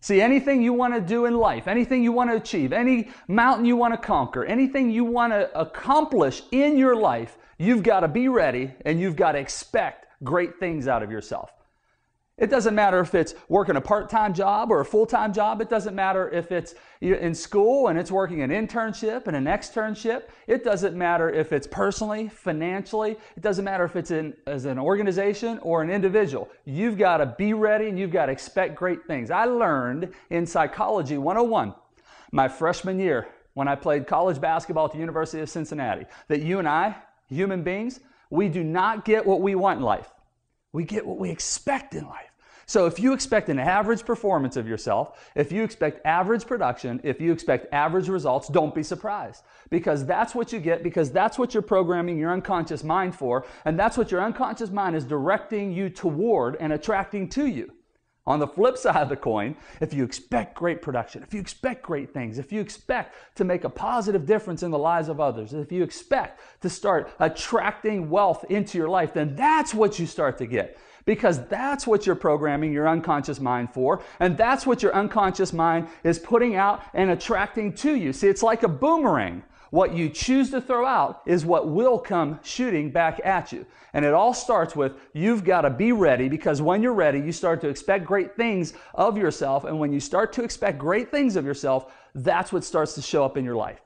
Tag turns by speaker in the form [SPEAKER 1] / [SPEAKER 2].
[SPEAKER 1] See, anything you want to do in life, anything you want to achieve, any mountain you want to conquer, anything you want to accomplish in your life, you've got to be ready and you've got to expect great things out of yourself. It doesn't matter if it's working a part time job or a full time job. It doesn't matter if it's in school and it's working an internship and an externship. It doesn't matter if it's personally, financially. It doesn't matter if it's in, as an organization or an individual. You've got to be ready and you've got to expect great things. I learned in Psychology 101 my freshman year when I played college basketball at the University of Cincinnati that you and I, human beings, we do not get what we want in life. We get what we expect in life. So if you expect an average performance of yourself, if you expect average production, if you expect average results, don't be surprised. Because that's what you get, because that's what you're programming your unconscious mind for, and that's what your unconscious mind is directing you toward and attracting to you. On the flip side of the coin, if you expect great production, if you expect great things, if you expect to make a positive difference in the lives of others, if you expect to start attracting wealth into your life, then that's what you start to get because that's what you're programming your unconscious mind for, and that's what your unconscious mind is putting out and attracting to you. See, it's like a boomerang. What you choose to throw out is what will come shooting back at you. And it all starts with you've got to be ready because when you're ready, you start to expect great things of yourself. And when you start to expect great things of yourself, that's what starts to show up in your life.